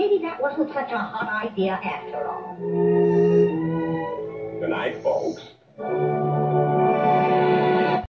Maybe that wasn't such a hot idea after all. Good night, folks.